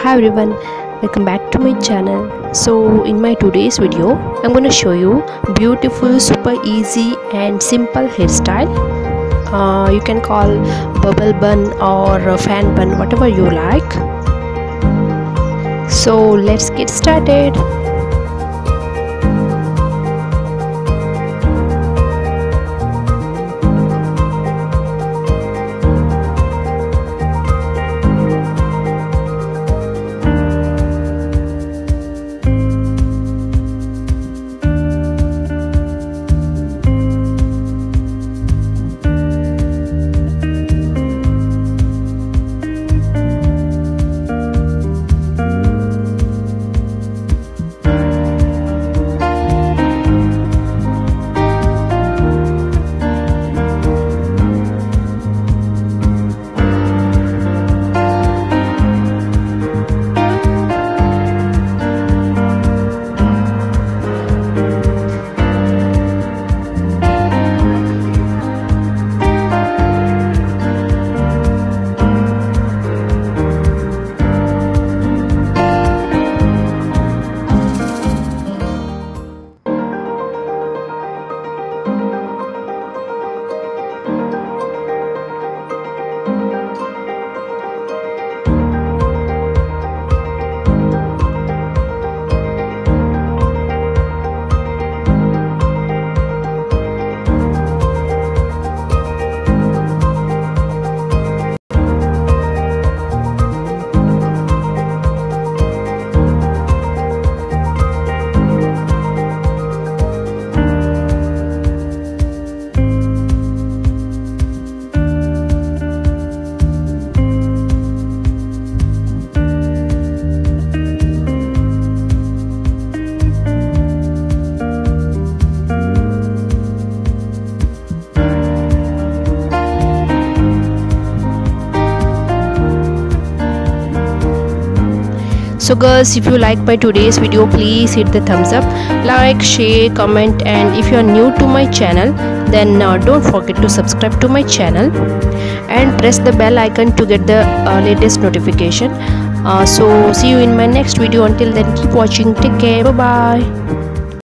hi everyone welcome back to my channel. So in my today's video i'm going to show you beautiful super easy and simple hairstyle. Uh, you can call bubble bun or fan bun whatever you like. So let's get started so girls if you like my today's video please hit the thumbs up like share comment and if you are new to my channel then uh, don't forget to subscribe to my channel and press the bell icon to get the uh, latest notification. Uh, so see you in my next video. Until then keep watching. Take care. Bye bye